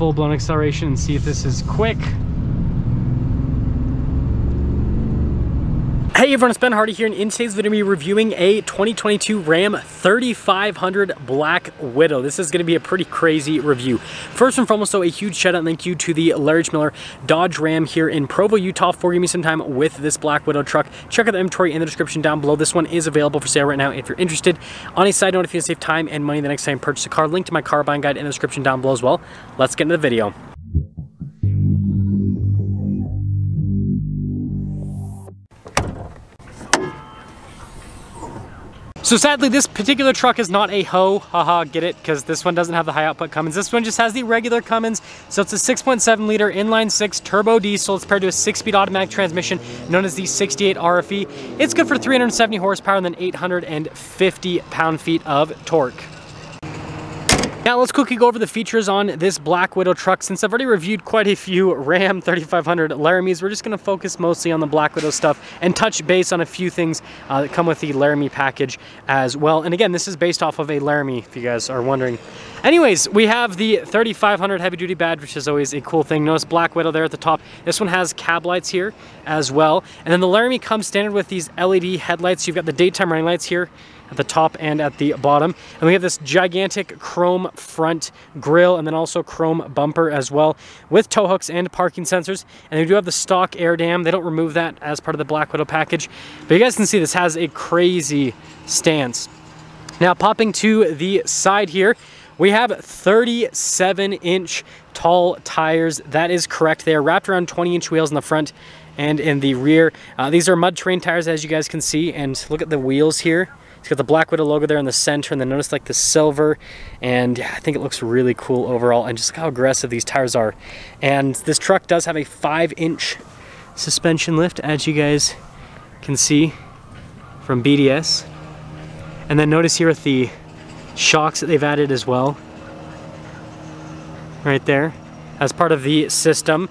full-blown acceleration and see if this is quick. Hey everyone, it's Ben Hardy here, and in today's video, we're reviewing a 2022 Ram 3500 Black Widow. This is going to be a pretty crazy review. First and foremost, though, a huge shout out and thank you to the Larry Miller Dodge Ram here in Provo, Utah for giving me some time with this Black Widow truck. Check out the inventory in the description down below. This one is available for sale right now if you're interested. On a side note, if you want to save time and money the next time you purchase a car, link to my car buying guide in the description down below as well. Let's get into the video. So sadly, this particular truck is not a Ho, haha, get it? Because this one doesn't have the high output Cummins. This one just has the regular Cummins. So it's a 6.7 liter inline six turbo diesel. It's paired to a six speed automatic transmission known as the 68 RFE. It's good for 370 horsepower and then 850 pound feet of torque. Now let's quickly go over the features on this Black Widow truck. Since I've already reviewed quite a few Ram 3500 Laramies, we're just gonna focus mostly on the Black Widow stuff and touch base on a few things uh, that come with the Laramie package as well. And again, this is based off of a Laramie, if you guys are wondering. Anyways, we have the 3500 heavy duty badge, which is always a cool thing. Notice Black Widow there at the top. This one has cab lights here as well. And then the Laramie comes standard with these LED headlights. You've got the daytime running lights here at the top and at the bottom. And we have this gigantic chrome front grille and then also chrome bumper as well with tow hooks and parking sensors. And we do have the stock air dam. They don't remove that as part of the Black Widow package. But you guys can see this has a crazy stance. Now popping to the side here, we have 37 inch tall tires. That is correct. They are wrapped around 20 inch wheels in the front and in the rear. Uh, these are mud terrain tires as you guys can see and look at the wheels here. It's got the Black Widow logo there in the center and then notice like the silver and I think it looks really cool overall and just look how aggressive these tires are. And this truck does have a five inch suspension lift as you guys can see from BDS. And then notice here with the shocks that they've added as well. Right there as part of the system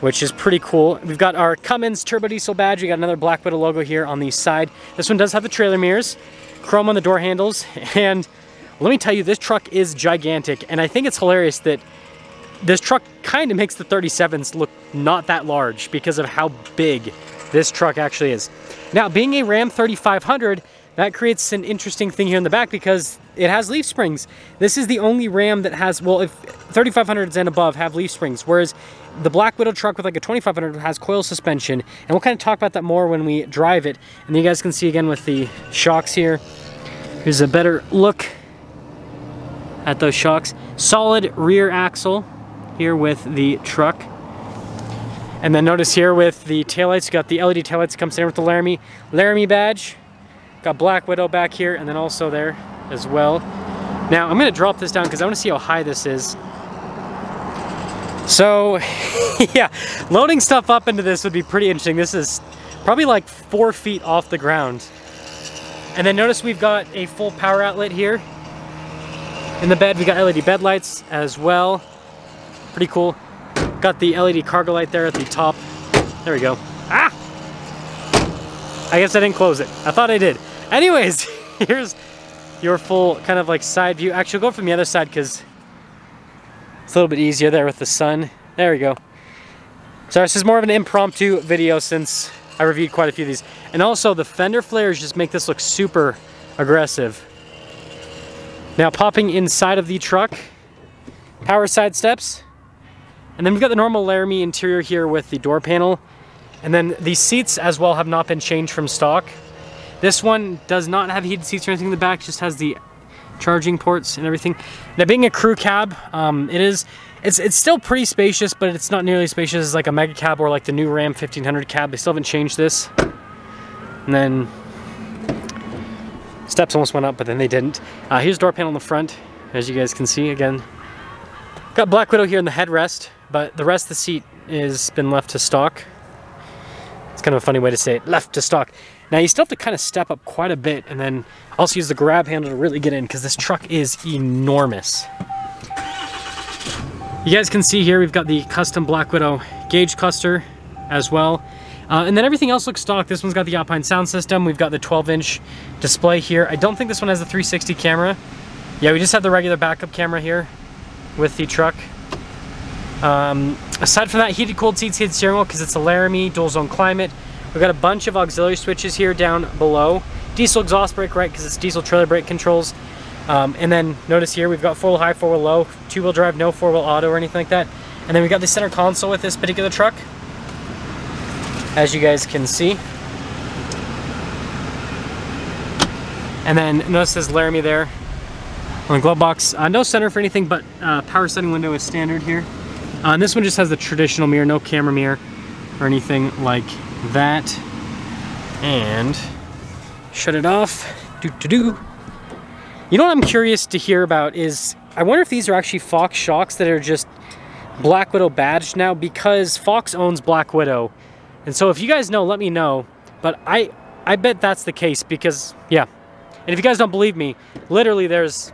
which is pretty cool. We've got our Cummins turbo diesel badge. We got another Black Widow logo here on the side. This one does have the trailer mirrors, chrome on the door handles, and let me tell you, this truck is gigantic, and I think it's hilarious that this truck kind of makes the 37s look not that large because of how big this truck actually is. Now, being a Ram 3500, that creates an interesting thing here in the back because it has leaf springs. This is the only Ram that has, well, if 3500s and above have leaf springs, whereas the Black Widow truck with like a 2500 has coil suspension, and we'll kind of talk about that more when we drive it. And you guys can see again with the shocks here. Here's a better look at those shocks. Solid rear axle here with the truck. And then notice here with the taillights, you got the LED taillights comes in with the Laramie, Laramie badge. Got Black Widow back here and then also there as well. Now I'm gonna drop this down because I wanna see how high this is. So yeah, loading stuff up into this would be pretty interesting. This is probably like four feet off the ground. And then notice we've got a full power outlet here. In the bed, we got LED bed lights as well. Pretty cool. Got the LED cargo light there at the top. There we go. Ah! I guess I didn't close it. I thought I did. Anyways, here's your full kind of like side view. Actually, go from the other side because it's a little bit easier there with the sun. There we go. So this is more of an impromptu video since I reviewed quite a few of these. And also the fender flares just make this look super aggressive. Now popping inside of the truck, power side steps. And then we've got the normal Laramie interior here with the door panel. And then the seats as well have not been changed from stock. This one does not have heated seats or anything in the back, just has the charging ports and everything. Now being a crew cab, um, it is, it's, it's still pretty spacious, but it's not nearly as spacious as like a mega cab or like the new Ram 1500 cab. They still haven't changed this. And then steps almost went up, but then they didn't. Uh, here's the door panel in the front, as you guys can see again. Got Black Widow here in the headrest, but the rest of the seat is been left to stock. It's kind of a funny way to say it, left to stock. Now you still have to kind of step up quite a bit and then also use the grab handle to really get in because this truck is enormous. You guys can see here we've got the custom Black Widow gauge cluster as well. Uh, and then everything else looks stock. This one's got the Alpine sound system. We've got the 12 inch display here. I don't think this one has the 360 camera. Yeah, we just have the regular backup camera here with the truck. Um, aside from that, heated cooled seats, heated steering wheel because it's a Laramie dual zone climate. We've got a bunch of auxiliary switches here down below. Diesel exhaust brake, right, because it's diesel trailer brake controls. Um, and then notice here we've got four-wheel high, four-wheel low, two-wheel drive, no four-wheel auto or anything like that. And then we've got the center console with this particular truck, as you guys can see. And then notice this Laramie there on the glove box. Uh, no center for anything, but uh, power setting window is standard here. Uh, and this one just has the traditional mirror, no camera mirror or anything like that. And shut it off. Do do do. You know what I'm curious to hear about is I wonder if these are actually Fox shocks that are just Black Widow badged now because Fox owns Black Widow. And so if you guys know, let me know. But I I bet that's the case because yeah. And if you guys don't believe me, literally there's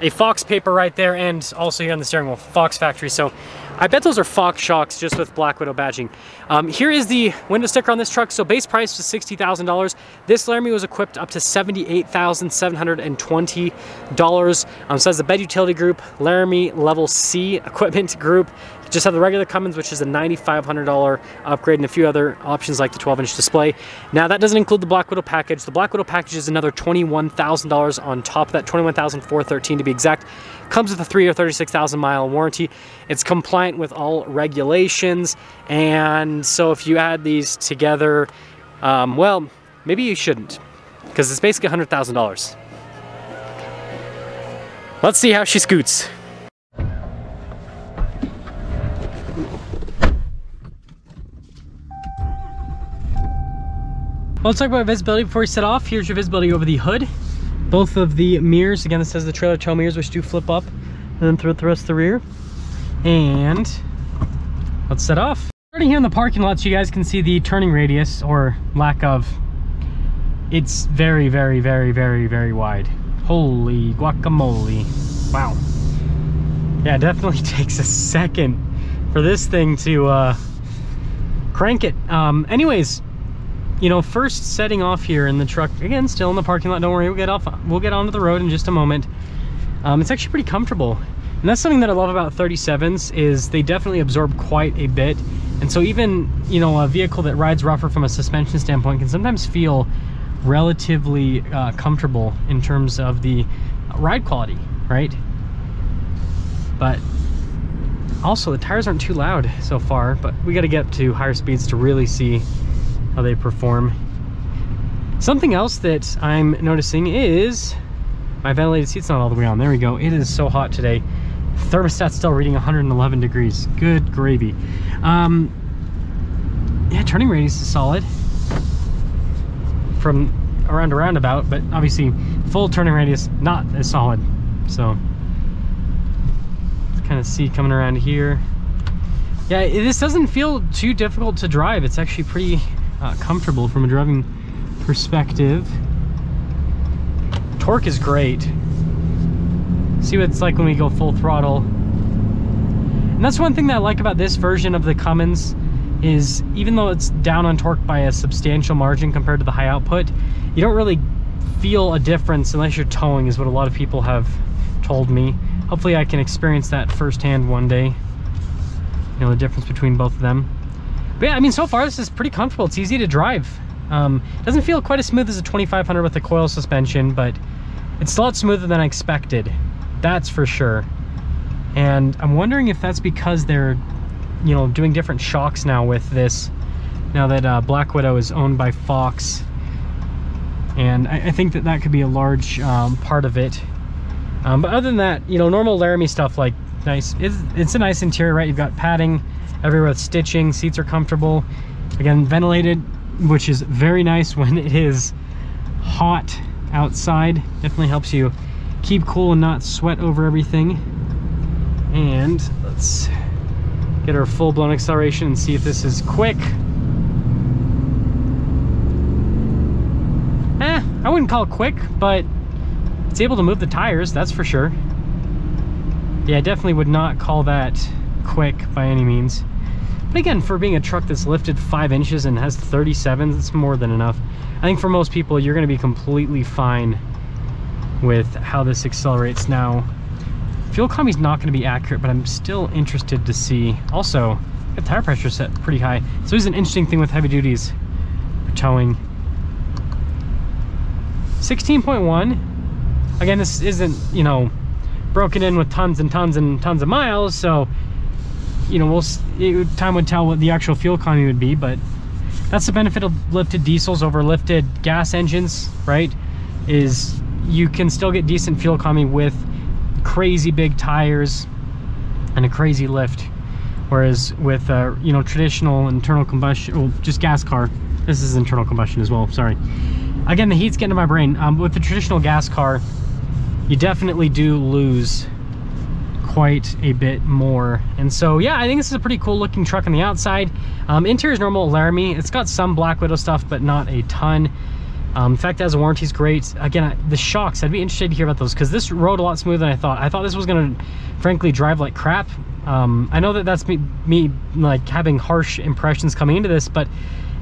a Fox paper right there and also here on the steering wheel, Fox factory. So I bet those are Fox shocks just with Black Widow badging. Um, here is the window sticker on this truck. So base price was $60,000. This Laramie was equipped up to $78,720. Um, so as the bed utility group, Laramie level C equipment group, just have the regular Cummins, which is a $9,500 upgrade and a few other options like the 12 inch display. Now that doesn't include the Black Widow package. The Black Widow package is another $21,000 on top of that, $21,413 to be exact. Comes with a three or 36,000 mile warranty. It's compliant with all regulations. And so if you add these together, um, well, maybe you shouldn't because it's basically $100,000. Let's see how she scoots. Let's talk about visibility before we set off. Here's your visibility over the hood. Both of the mirrors, again, this says the trailer tow mirrors, which do flip up and then through the rest of the rear. And let's set off. Starting here in the parking lot, so you guys can see the turning radius or lack of. It's very, very, very, very, very wide. Holy guacamole. Wow. Yeah, it definitely takes a second for this thing to uh, crank it. Um, anyways, you know, first setting off here in the truck, again, still in the parking lot, don't worry, we'll get off, we'll get onto the road in just a moment. Um, it's actually pretty comfortable. And that's something that I love about 37s is they definitely absorb quite a bit. And so even, you know, a vehicle that rides rougher from a suspension standpoint can sometimes feel relatively uh, comfortable in terms of the ride quality, right? But also the tires aren't too loud so far, but we got to get up to higher speeds to really see how they perform. Something else that I'm noticing is my ventilated seat's not all the way on. There we go. It is so hot today. Thermostat's still reading 111 degrees. Good gravy. Um, yeah, turning radius is solid from around a roundabout, but obviously full turning radius not as solid. So kind of see coming around here. Yeah, this doesn't feel too difficult to drive. It's actually pretty uh, comfortable from a driving perspective. Torque is great. See what it's like when we go full throttle. And that's one thing that I like about this version of the Cummins is even though it's down on torque by a substantial margin compared to the high output, you don't really feel a difference unless you're towing is what a lot of people have told me. Hopefully I can experience that firsthand one day. You know, the difference between both of them. But yeah, I mean, so far this is pretty comfortable. It's easy to drive. Um, doesn't feel quite as smooth as a 2500 with the coil suspension, but it's a lot smoother than I expected. That's for sure. And I'm wondering if that's because they're, you know, doing different shocks now with this. Now that uh, Black Widow is owned by Fox. And I, I think that that could be a large um, part of it. Um, but other than that, you know, normal Laramie stuff like nice, it's, it's a nice interior, right? You've got padding, everywhere with stitching seats are comfortable. Again ventilated which is very nice when it is hot outside. Definitely helps you keep cool and not sweat over everything. And let's get our full-blown acceleration and see if this is quick. Eh i wouldn't call it quick but it's able to move the tires that's for sure. Yeah I definitely would not call that quick by any means. But again, for being a truck that's lifted five inches and has 37s, it's more than enough. I think for most people, you're gonna be completely fine with how this accelerates now. Fuel economy is not going to be accurate, but I'm still interested to see. Also, the tire pressure set pretty high. So it's an interesting thing with heavy duties for towing. 16.1. Again, this isn't, you know, broken in with tons and tons and tons of miles, so, you know, we'll, it, time would tell what the actual fuel economy would be, but that's the benefit of lifted diesels over lifted gas engines, right? Is you can still get decent fuel economy with crazy big tires and a crazy lift. Whereas with, uh, you know, traditional internal combustion, well, just gas car, this is internal combustion as well, sorry. Again, the heat's getting to my brain. Um, with the traditional gas car, you definitely do lose quite a bit more. And so, yeah, I think this is a pretty cool looking truck on the outside. Um, interior is normal Laramie. It's got some Black Widow stuff, but not a ton. Um, the fact as a warranty is great. Again, the shocks, I'd be interested to hear about those because this rode a lot smoother than I thought. I thought this was going to, frankly, drive like crap. Um, I know that that's me, me like having harsh impressions coming into this, but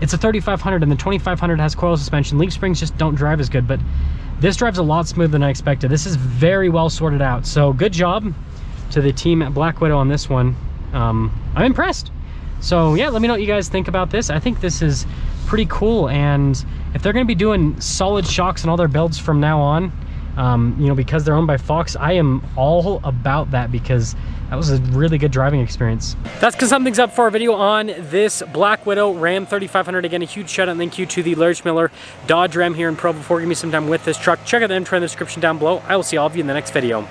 it's a 3500 and the 2500 has coil suspension. Leaf springs just don't drive as good, but this drives a lot smoother than I expected. This is very well sorted out. So good job to the team at Black Widow on this one. Um, I'm impressed. So yeah, let me know what you guys think about this. I think this is pretty cool. And if they're gonna be doing solid shocks and all their builds from now on, um, you know, because they're owned by Fox, I am all about that because that was a really good driving experience. That's because something's up for a video on this Black Widow Ram 3500. Again, a huge shout out and thank you to the Larry Miller Dodge Ram here in Provo for giving me some time with this truck. Check out the intro in the description down below. I will see all of you in the next video.